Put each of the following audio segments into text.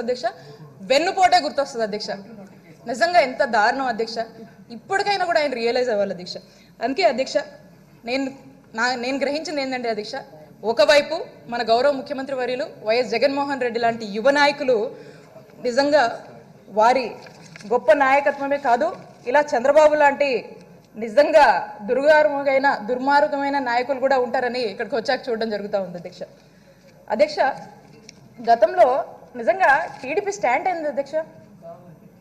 అధ్యక్ష? వెన్నుపోటే గుర్తొస్తుంది అధ్యక్ష. నిజంగా ఎంత దారుణం అధ్యక్ష. ఇప్పటికైనా కూడా ఆయన రియలైజ్ అవ్వాలి అధ్యక్ష. అందుకే అధ్యక్ష నేను నా నేను గ్రహించింది ఏంటంటే అధ్యక్ష ఒకవైపు మన గౌరవ ముఖ్యమంత్రి వర్యులు వైఎస్ జగన్మోహన్ రెడ్డి లాంటి యువ నాయకులు నిజంగా వారి గొప్ప నాయకత్వమే కాదు ఇలా చంద్రబాబు లాంటి నిజంగా దుర్గార్మమైన దుర్మార్గమైన నాయకులు కూడా ఉంటారని ఇక్కడికి వచ్చాక చూడడం జరుగుతూ ఉంది అధ్యక్ష. అధ్యక్ష గతంలో నిజంగా టీడీపీ స్టాండ్ అయింది అధ్యక్ష?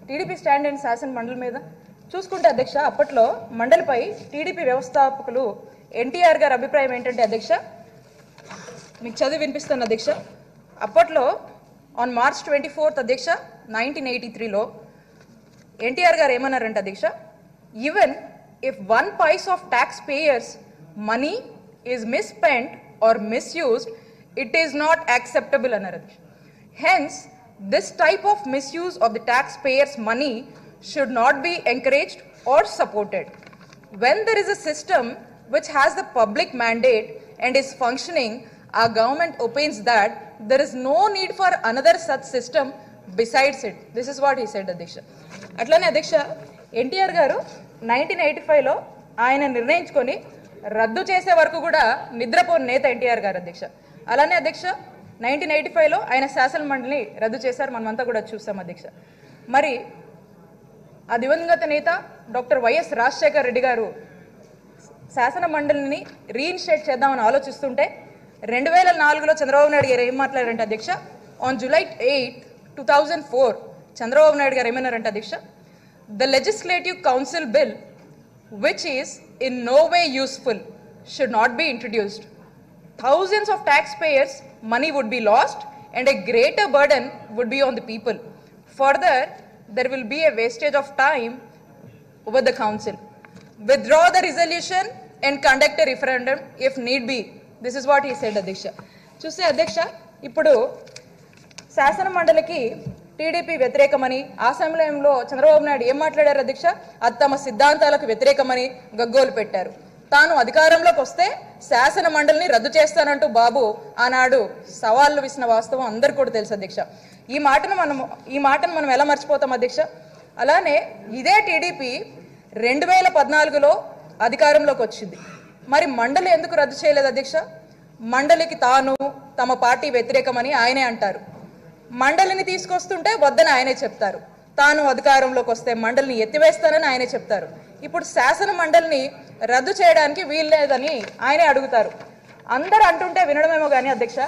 టీడీపీ స్టాండ్ అండ్ శాసన మండలి మీద? చూసుకుంటే అధ్యక్ష అప్పట్లో మండలిపై టీడీపీ వ్యవస్థాపకులు ఎన్టీఆర్ గారి అభిప్రాయం ఏంటంటే అధ్యక్ష మీకు చదివి వినిపిస్తాను అధ్యక్ష అప్పట్లో ఆన్ మార్చ్ ట్వంటీ ఫోర్త్ అధ్యక్ష నైన్టీన్ ఎయిటీ త్రీలో ఎన్టీఆర్ గారు ఏమన్నారంటే అధ్యక్ష even if one paise of tax payers money is misspent or misused it is not acceptable అన్నారు అధ్యక్ష. Hence this type of misuse of the tax payers money should not be encouraged or supported when there is a system which has the public mandate and is functioning, our government opines that there is no need for another such system besides it. This is what he said, అధ్యక్ష అట్లానే అధ్యక్ష ఎన్టీఆర్ గారు nineteen eighty ఫైవ్లో ఆయన నిర్ణయించుకొని రద్దు చేసే వరకు కూడా నిద్రపోని నేత ఎన్టీఆర్ గారు అధ్యక్ష అలానే అధ్యక్ష నైన్టీన్ ఎయిటీ ఫైవ్లో ఆయన శాసన మండలిని రద్దు చేశారు. మనమంతా కూడా చూసాం అధ్యక్ష. మరి ఆ దివంగత నేత డాక్టర్ వైఎస్ రాజశేఖర్ రెడ్డి గారు శాసన మండలిని రీఇన్స్టేట్ చేద్దామని ఆలోచిస్తుంటే రెండు వేల నాలుగులో చంద్రబాబు నాయుడు గారు ఏం మాట్లాడారంటే అధ్యక్ష on July eight two thousand four Chandrababu Naidu గారు ఏమన్నారంటే అధ్యక్ష the legislative council bill which is in no way useful should not be introduced thousands of tax payers money would be lost and a greater burden would be on the people further there will be a wastage of time over the council withdraw the resolution and conduct a referendum if need be this is what he said అధ్యక్ష చూస్తే అధ్యక్ష ఇప్పుడు శాసన మండలికి TDP వ్యతిరేకమని ఆ సమయంలో చంద్రబాబు నాయుడు ఏం మాట్లాడారు అధ్యక్ష అది తమ సిద్ధాంతాలకు వ్యతిరేకమని గగ్గోలు పెట్టారు తాను అధికారంలోకి వస్తే శాసన మండలిని రద్దు చేస్తానంటూ బాబు ఆనాడు సవాళ్ళు విసిన వాస్తవం అందరు కూడా తెలుసు అధ్యక్ష. ఈ మాటను మనం ఈ మాటను మనం ఎలా మర్చిపోతాం అధ్యక్ష? అలానే ఇదే టీడీపీ రెండు వేల పద్నాలుగులో అధికారంలోకి వచ్చింది. మరి మండలి ఎందుకు రద్దు చేయలేదు అధ్యక్ష? మండలికి తాను తమ పార్టీ వ్యతిరేకమని ఆయనే అంటారు. మండలిని తీసుకొస్తుంటే వద్దని ఆయనే చెప్తారు. తాను అధికారంలోకి వస్తే మండలిని ఎత్తివేస్తానని ఆయనే చెప్తారు. ఇప్పుడు శాసన మండలిని రద్దు చేయడానికి వీల్లేదని ఆయనే అడుగుతారు. అందరు అంటుంటే వినడమేమో కానీ అధ్యక్ష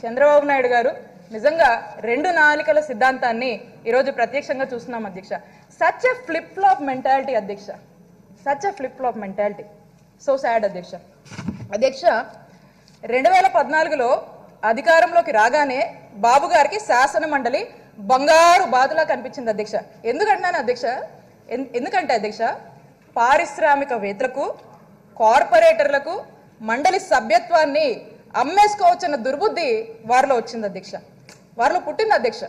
చంద్రబాబు నాయుడు గారు నిజంగా రెండు నాలికల సిద్ధాంతాన్ని ఈరోజు ప్రత్యక్షంగా చూస్తున్నాం అధ్యక్ష. Such a flip flop mentality అధ్యక్ష. Such a flip flop mentality. So sad అధ్యక్ష. అధ్యక్ష రెండు వేల పద్నాలుగులో అధికారంలోకి రాగానే బాబు గారికి శాసన మండలి బంగారు బాతులా కనిపించింది అధ్యక్ష. ఎందుకంటున్నాను అధ్యక్ష? ఎన్- ఎందుకంటే అధ్యక్ష పారిశ్రామికవేత్తలకు కార్పొరేటర్లకు మండలి సభ్యత్వాన్ని అమ్మేసుకోవచ్చన్న దుర్బుద్ధి వారిలో వచ్చింది అధ్యక్ష. వారిలో పుట్టింది అధ్యక్ష.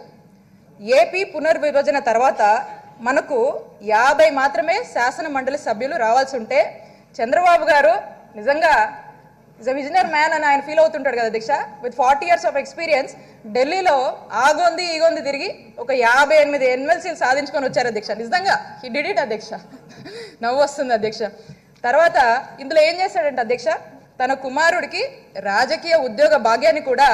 ఏపీ పునర్విభజన తర్వాత మనకు యాభై మాత్రమే శాసన మండలి సభ్యులు రావాల్సి ఉంటే చంద్రబాబు గారు నిజంగా ఇస్ అ విజనర్ మ్యాన్ అని ఆయన ఫీల్ అవుతుంటాడు కదా దీక్ష? With forty years of experience ఢిల్లీలో ఆగొంది ఈగొంది తిరిగి ఒక యాభై ఎనిమిది ఎమ్మెల్సీలు సాధించుకొని వచ్చారు అధ్యక్ష నిజంగా హీ డిడ్ ఇట్ అధ్యక్ష నవ్వు వస్తుంది అధ్యక్ష తర్వాత ఇందులో ఏం చేశాడంటే అధ్యక్ష తన కుమారుడికి రాజకీయ ఉద్యోగ భాగ్యాన్ని కూడా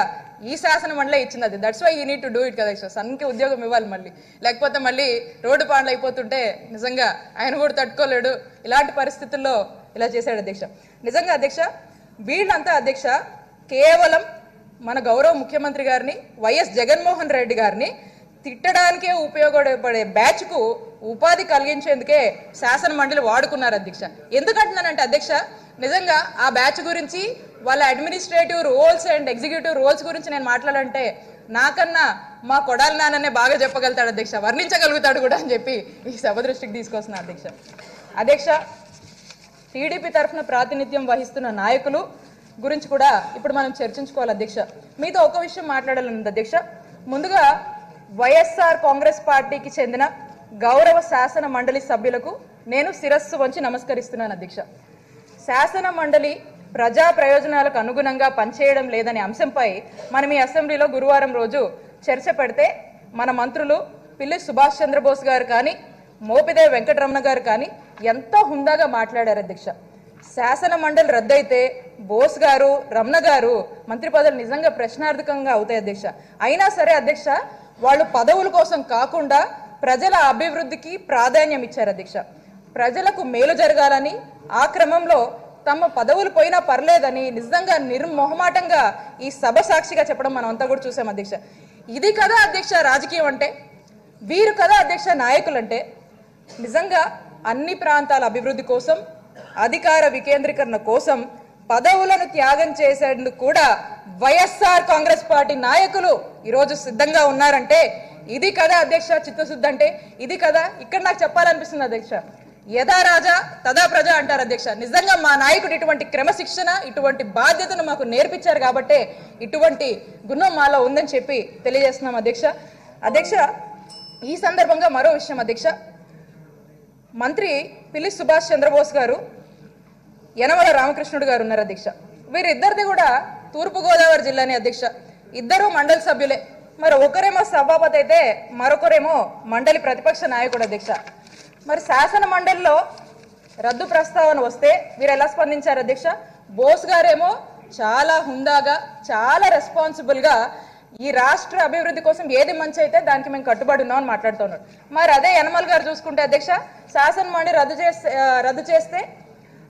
ఈ శాసన మండలే ఇచ్చింది. అది that's why you need to do it కదా సన్కి ఉద్యోగం ఇవ్వాలి మళ్ళీ. లేకపోతే మళ్ళీ రోడ్డు పాండ్లు అయిపోతుంటే నిజంగా ఆయన కూడా తట్టుకోలేడు. ఇలాంటి పరిస్థితుల్లో ఇలా చేశాడు అధ్యక్ష నిజంగా అధ్యక్ష వీళ్ళంతా అధ్యక్ష కేవలం మన గౌరవ ముఖ్యమంత్రి గారిని వైఎస్ జగన్మోహన్ రెడ్డి గారిని తిట్టడానికే ఉపయోగపడే బ్యాచ్కు ఉపాధి కలిగించేందుకే శాసన మండలి వాడుకున్నారు అధ్యక్ష. ఎందుకంటున్నానంటే అధ్యక్ష నిజంగా ఆ బ్యాచ్ గురించి వాళ్ళ administrative roles and executive roles గురించి నేను మాట్లాడాలంటే నాకన్నా మా కొడాలి నాన్ననే బాగా చెప్పగలుగుతాడు అధ్యక్ష వర్ణించగలుగుతాడు కూడా అని చెప్పి ఈ సభ దృష్టికి తీసుకొస్తున్నా అధ్యక్ష. అధ్యక్ష టీడీపీ తరఫున ప్రాతినిధ్యం వహిస్తున్న నాయకులు గురించి కూడా ఇప్పుడు మనం చర్చించుకోవాలి అధ్యక్ష. మీతో ఒక విషయం మాట్లాడాలన్నది అధ్యక్ష. ముందుగా వైఎస్ఆర్ కాంగ్రెస్ పార్టీకి చెందిన గౌరవ శాసన మండలి సభ్యులకు నేను శిరస్సు వంచి నమస్కరిస్తున్నాను అధ్యక్ష. శాసన మండలి ప్రజా ప్రయోజనాలకు అనుగుణంగా పనిచేయడం లేదనే అంశంపై మనం ఈ అసెంబ్లీలో గురువారం రోజు చర్చ పెడితే మన మంత్రులు పిల్లి సుభాష్ చంద్రబోస్ గారు కానీ మోపిదే వెంకటరమణ గారు కానీ ఎంతో హుందాగా మాట్లాడారు అధ్యక్ష. శాసన మండలి రద్దయితే బోస్ గారు రమణ గారు మంత్రి పదవులు నిజంగా ప్రశ్నార్థకంగా అవుతాయి అధ్యక్ష. అయినా సరే అధ్యక్ష వాళ్ళు పదవుల కోసం కాకుండా ప్రజల అభివృద్ధికి ప్రాధాన్యం ఇచ్చారు అధ్యక్ష. ప్రజలకు మేలు జరగాలని ఆ క్రమంలో తమ పదవులు పోయినా పర్లేదని నిజంగా నిర్మోహమాటంగా ఈ సభ సాక్షిగా చెప్పడం మనం అంతా కూడా చూసాం అధ్యక్ష. ఇది కదా అధ్యక్ష రాజకీయం అంటే వీరు కదా అధ్యక్ష నాయకులంటే నిజంగా అన్ని ప్రాంతాల అభివృద్ధి కోసం అధికార వికేంద్రీకరణ కోసం పదవులను త్యాగం చేసేందుకు కూడా వైఎస్ఆర్ కాంగ్రెస్ పార్టీ నాయకులు ఈరోజు సిద్ధంగా ఉన్నారంటే ఇది కదా అధ్యక్ష చిత్తశుద్ధి అంటే ఇది కదా ఇక్కడ నాకు చెప్పాలనిపిస్తుంది అధ్యక్ష. యథా రాజా తదా ప్రజ అంటారు అధ్యక్ష. నిజంగా మా నాయకుడు ఇటువంటి క్రమశిక్షణ ఇటువంటి బాధ్యతను మాకు నేర్పించారు కాబట్టే ఇటువంటి గుణం మాలో ఉందని చెప్పి తెలియజేస్తున్నాం అధ్యక్ష. అధ్యక్ష ఈ సందర్భంగా మరో విషయం అధ్యక్ష. మంత్రి పిల్లి సుభాష్ చంద్రబోస్ గారు యనమల రామకృష్ణుడు గారు ఉన్నారు అధ్యక్ష. వీరిద్దరిది కూడా తూర్పుగోదావరి జిల్లాని అధ్యక్ష. ఇద్దరు మండలి సభ్యులే. మరి ఒకరేమో సభాపతి అయితే మరొకరేమో మండలి ప్రతిపక్ష నాయకుడు అధ్యక్ష. మరి శాసన మండలిలో రద్దు ప్రస్తావన వస్తే వీరు ఎలా స్పందించారు అధ్యక్ష? బోస్ గారేమో చాలా హుందాగా చాలా రెస్పాన్సిబుల్గా ఈ రాష్ట్ర అభివృద్ధి కోసం ఏది మంచి అయితే దానికి మేము కట్టుబడి ఉన్నామని మాట్లాడుతున్నాం మరి అదే యనమల్ గారు చూసుకుంటే అధ్యక్ష శాసన మండలి రద్దు చేస్తే రద్దు చేస్తే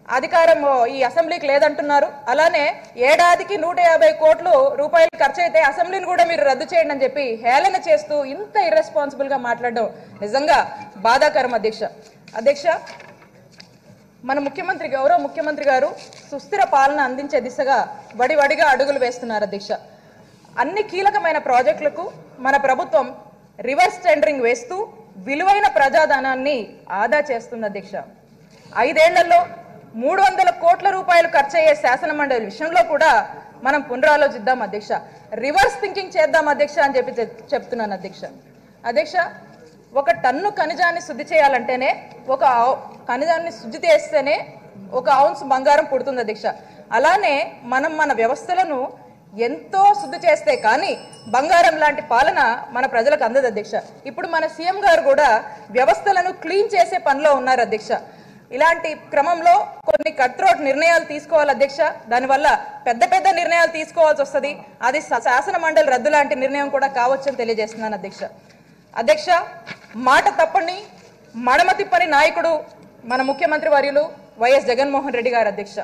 అధికారం ఈ అసెంబ్లీకి లేదంటున్నారు. అలానే ఏడాదికి నూట యాభై కోట్లు రూపాయలు ఖర్చు అయితే అసెంబ్లీని కూడా మీరు రద్దు చేయండి అని చెప్పి హేళన చేస్తూ ఇంత ఇర్రెస్పాన్సిబుల్గా మాట్లాడడం నిజంగా బాధాకరం అధ్యక్ష. అధ్యక్ష మన ముఖ్యమంత్రి గౌరవ ముఖ్యమంత్రి గారు సుస్థిర పాలన అందించే దిశగా వడివడిగా అడుగులు వేస్తున్నారు అధ్యక్ష. అన్ని కీలకమైన ప్రాజెక్టులకు మన ప్రభుత్వం రివర్స్ టెండరింగ్ వేస్తూ విలువైన ప్రజాధనాన్ని ఆదా చేస్తుంది అధ్యక్ష. ఐదేళ్ళలో మూడు వందల కోట్ల రూపాయలు ఖర్చయ్యే శాసన మండలి విషయంలో కూడా మనం పునరాలోచిద్దాం అధ్యక్ష. రివర్స్ థింకింగ్ చేద్దాం అధ్యక్ష అని చెప్పి చెప్తున్నాను అధ్యక్ష. అధ్యక్ష ఒక టన్ను ఖనిజాన్ని శుద్ధి చేయాలంటేనే ఒక ఖనిజాన్ని శుద్ధి చేస్తేనే ఒక అవున్స్ బంగారం పుడుతుంది అధ్యక్ష. అలానే మనం మన వ్యవస్థలను ఎంతో శుద్ధి చేస్తే కానీ బంగారం లాంటి పాలన మన ప్రజలకు అందదు అధ్యక్ష. ఇప్పుడు మన సీఎం గారు కూడా వ్యవస్థలను క్లీన్ చేసే పనిలో ఉన్నారు అధ్యక్ష. ఇలాంటి క్రమంలో కొన్ని కట్రోట్ నిర్ణయాలు తీసుకోవాలి అధ్యక్ష. దానివల్ల పెద్ద పెద్ద నిర్ణయాలు తీసుకోవాల్సి వస్తుంది. అది శా- శాసన మండలి రద్దు లాంటి నిర్ణయం కూడా కావచ్చని తెలియజేస్తున్నాను అధ్యక్ష. అధ్యక్ష మాట తప్పని మడమ తిప్పని నాయకుడు మన ముఖ్యమంత్రి వర్యులు వైఎస్ జగన్మోహన్ రెడ్డి గారు అధ్యక్ష.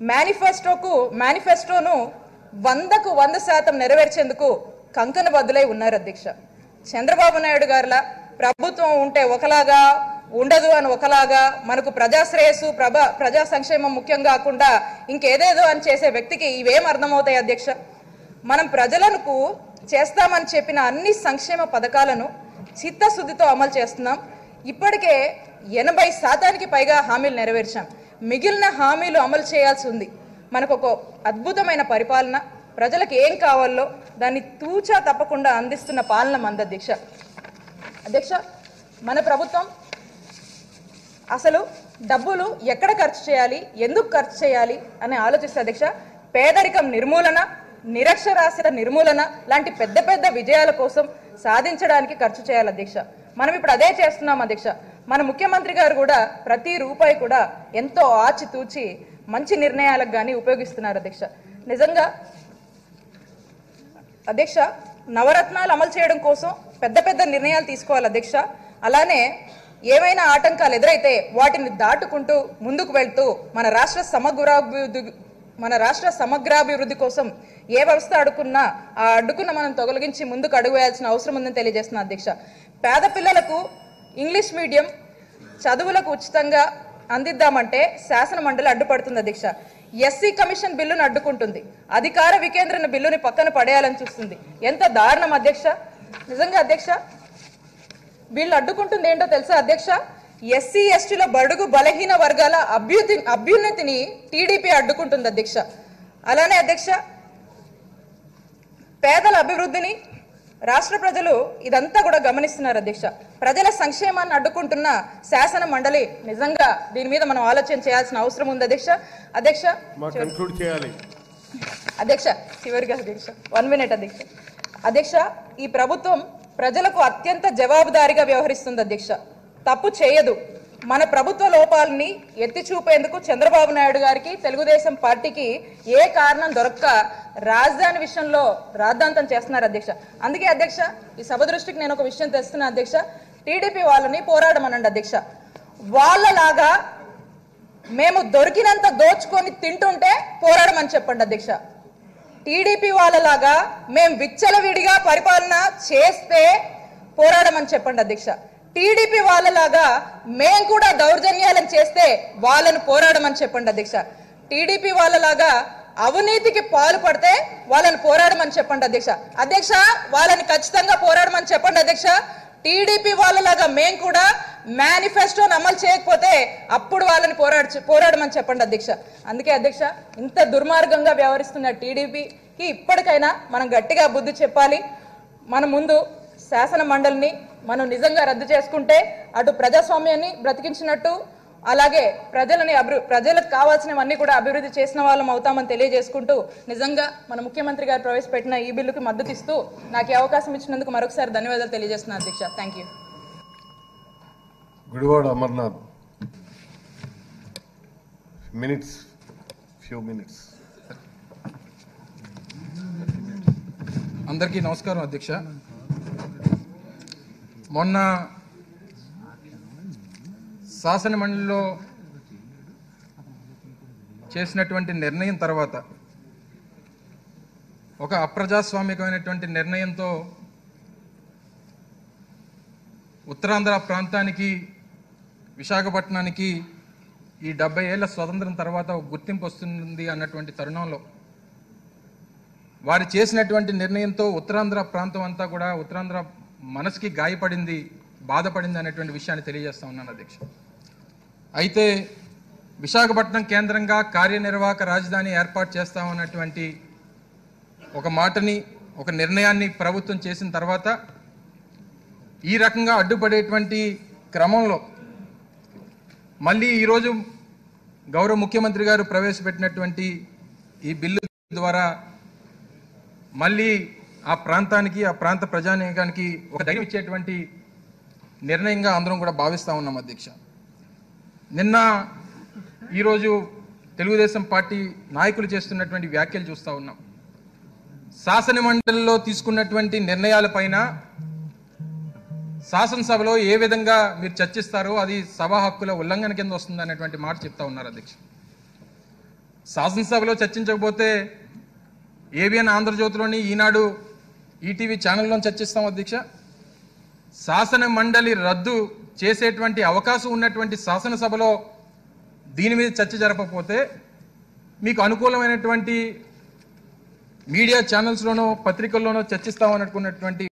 మేనిఫెస్టోకు మేనిఫెస్టోను వందకు వంద శాతం నెరవేర్చేందుకు కంకణ బద్దులై ఉన్నారు అధ్యక్ష. చంద్రబాబు నాయుడు గారిలా ప్రభుత్వం ఉంటే ఒకలాగా ఉండదు అని ఒకలాగా మనకు ప్రజాశ్రేయస్సు ప్రభ ప్రజా సంక్షేమం ముఖ్యం కాకుండా ఇంకేదేదో అని చేసే వ్యక్తికి ఇవేం అర్థమవుతాయి అధ్యక్ష? మనం ప్రజలకు చేస్తామని చెప్పిన అన్ని సంక్షేమ పథకాలను చిత్తశుద్ధితో అమలు చేస్తున్నాం. ఇప్పటికే ఎనభై శాతానికి పైగా హామీలు నెరవేర్చాం. మిగిలిన హామీలు అమలు చేయాల్సి ఉంది. మనకు ఒక అద్భుతమైన పరిపాలన ప్రజలకు ఏం కావాలో దాన్ని తూచా తప్పకుండా అందిస్తున్న పాలన మంది అధ్యక్ష. అధ్యక్ష మన ప్రభుత్వం అసలు డబ్బులు ఎక్కడ ఖర్చు చేయాలి? ఎందుకు ఖర్చు చేయాలి? అని ఆలోచిస్తే అధ్యక్ష పేదరికం నిర్మూలన నిరక్షరాస్యత నిర్మూలన లాంటి పెద్ద పెద్ద విజయాల కోసం సాధించడానికి ఖర్చు చేయాలి అధ్యక్ష. మనం ఇప్పుడు అదే చేస్తున్నాం అధ్యక్ష. మన ముఖ్యమంత్రి గారు కూడా ప్రతి రూపాయి కూడా ఎంతో ఆచితూచి మంచి నిర్ణయాలకు కానీ ఉపయోగిస్తున్నారు అధ్యక్ష. నిజంగా అధ్యక్ష నవరత్నాలు అమలు చేయడం కోసం పెద్ద పెద్ద నిర్ణయాలు తీసుకోవాలి అధ్యక్ష. అలానే ఏవైనా ఆటంకాలు ఎదురైతే వాటిని దాటుకుంటూ ముందుకు వెళ్తూ మన రాష్ట్ర సమగ్రాభివృద్ధి మన రాష్ట్ర సమగ్రాభివృద్ధి కోసం ఏ వ్యవస్థ అడుకున్నా ఆ అడ్డుకున్న మనం తొలగించి ముందుకు అడుగు వేయాల్సిన అవసరం ఉందని తెలియజేస్తున్న అధ్యక్ష. పేద పిల్లలకు ఇంగ్లీష్ మీడియం చదువులకు ఉచితంగా అందిద్దామంటే శాసన మండలి అడ్డుపడుతుంది అధ్యక్ష. ఎస్సీ కమిషన్ బిల్లును అడ్డుకుంటుంది. అధికార వికేంద్రణ బిల్లుని పక్కన పడేయాలని చూస్తుంది. ఎంత దారుణం అధ్యక్ష. నిజంగా అధ్యక్ష వీళ్ళు అడ్డుకుంటుంది ఏంటో తెలుసా అధ్యక్ష? ఎస్సీ ఎస్టీల బడుగు బలహీన వర్గాల అభ్యుతి అభ్యున్నతిని టీడీపీ అడ్డుకుంటుంది అధ్యక్ష. అలానే అధ్యక్ష పేదల అభివృద్ధిని రాష్ట్ర ప్రజలు ఇదంతా కూడా గమనిస్తున్నారు అధ్యక్ష. ప్రజల సంక్షేమాన్ని అడ్డుకుంటున్న శాసన మండలి నిజంగా దీని మీద మనం ఆలోచన చేయాల్సిన అవసరం ఉంది అధ్యక్ష. అధ్యక్ష అధ్యక్ష చివరిగా అధ్యక్ష. వన్ మినిట్ అధ్యక్ష. అధ్యక్ష ఈ ప్రభుత్వం ప్రజలకు అత్యంత జవాబుదారీగా వ్యవహరిస్తుంది అధ్యక్ష. తప్పు చేయదు. మన ప్రభుత్వ లోపాలని ఎత్తి చూపేందుకు చంద్రబాబు నాయుడు గారికి తెలుగుదేశం పార్టీకి ఏ కారణం దొరక్క రాజధాని విషయంలో రాద్ధాంతం చేస్తున్నారు అధ్యక్ష. అందుకే అధ్యక్ష ఈ సభ దృష్టికి నేను ఒక విషయం తెస్తున్నా అధ్యక్ష. టీడీపీ వాళ్ళని పోరాడమనండి అధ్యక్ష. వాళ్ళలాగా మేము దొరికినంత దోచుకొని తింటుంటే పోరాడమని చెప్పండి అధ్యక్ష. టీడీపీ వాళ్ళలాగా మేము విచ్చలవిడిగా పరిపాలన చేస్తే పోరాడమని చెప్పండి అధ్యక్ష. టీడీపీ వాళ్ళలాగా మేము కూడా దౌర్జన్యాలను చేస్తే వాళ్ళను పోరాడమని చెప్పండి అధ్యక్ష. టీడీపీ వాళ్ళలాగా అవినీతికి పాల్పడితే వాళ్ళని పోరాడమని చెప్పండి అధ్యక్ష. అధ్యక్ష వాళ్ళని ఖచ్చితంగా పోరాడమని చెప్పండి అధ్యక్ష. టీడీపీ వాళ్ళలాగా మేము కూడా మేనిఫెస్టోని అమలు చేయకపోతే అప్పుడు వాళ్ళని పోరాడ పోరాడమని చెప్పండి అధ్యక్ష. అందుకే అధ్యక్ష ఇంత దుర్మార్గంగా వ్యవహరిస్తున్న టీడీపీకి ఇప్పటికైనా మనం గట్టిగా బుద్ధి చెప్పాలి. మన ముందు శాసన మండలిని మనం నిజంగా రద్దు చేసుకుంటే అటు ప్రజాస్వామ్యాన్ని బ్రతికించినట్టు అలాగే ప్రజలని అభివృ ప్రజలకు కావాల్సినవన్నీ కూడా అభివృద్ధి చేసిన వాళ్ళం అవుతామని తెలియజేసుకుంటూ నిజంగా మన ముఖ్యమంత్రి గారు ప్రవేశపెట్టిన ఈ బిల్లుకి మద్దతు ఇస్తూ నాకు ఈ అవకాశం ఇచ్చినందుకు మరొకసారి ధన్యవాదాలు తెలియజేస్తున్నాను అధ్యక్ష. Thank you Gudivada Amarnath. Minutes few minutes అందరికీ నమస్కారం అధ్యక్ష. మొన్న శాసన మండలిలో చేసినటువంటి నిర్ణయం తర్వాత ఒక అప్రజాస్వామికమైనటువంటి నిర్ణయంతో ఉత్తరాంధ్ర ప్రాంతానికి విశాఖపట్నానికి ఈ డెబ్బై ఏళ్ళ స్వతంత్రం తర్వాత ఒక గుర్తింపు వస్తుంది అన్నటువంటి తరుణంలో వారు చేసినటువంటి నిర్ణయంతో ఉత్తరాంధ్ర ప్రాంతం అంతా కూడా ఉత్తరాంధ్ర మనసుకి గాయపడింది బాధపడింది అనేటువంటి విషయాన్ని తెలియజేస్తా ఉన్నాను అధ్యక్ష. అయితే విశాఖపట్నం కేంద్రంగా కార్యనిర్వాహక రాజధాని ఏర్పాటు చేస్తామన్నటువంటి ఒక మాటని ఒక నిర్ణయాన్ని ప్రభుత్వం చేసిన తర్వాత ఈ రకంగా అడ్డుపడేటువంటి క్రమంలో మళ్ళీ ఈరోజు గౌరవ ముఖ్యమంత్రి గారు ప్రవేశపెట్టినటువంటి ఈ బిల్లు ద్వారా మళ్ళీ ఆ ప్రాంతానికి ఆ ప్రాంత ప్రజానీకానికి ఒక ధైర్యం ఇచ్చేటువంటి నిర్ణయంగా అందరం కూడా భావిస్తూ ఉన్నాం అధ్యక్ష. నిన్న ఈరోజు తెలుగుదేశం పార్టీ నాయకులు చేస్తున్నటువంటి వ్యాఖ్యలు చూస్తూ ఉన్నాం. శాసన మండలిలో తీసుకున్నటువంటి నిర్ణయాలపైన శాసనసభలో ఏ విధంగా మీరు చర్చిస్తారో అది సభా హక్కుల ఉల్లంఘన కింద వస్తుంది అనేటువంటి మాట చెప్తా ఉన్నారు అధ్యక్ష. శాసనసభలో చర్చించకపోతే ఏబిఎన్ ఆంధ్రజ్యోతిలోని ఈనాడు ఈటీవీ ఛానల్లో చర్చిస్తాం అధ్యక్ష. శాసన మండలి రద్దు చేసేటువంటి అవకాశం ఉన్నటువంటి శాసనసభలో దీని మీద చర్చ జరపకపోతే మీకు అనుకూలమైనటువంటి మీడియా ఛానల్స్లోనో పత్రికల్లోనో చర్చిస్తామనుకున్నటువంటి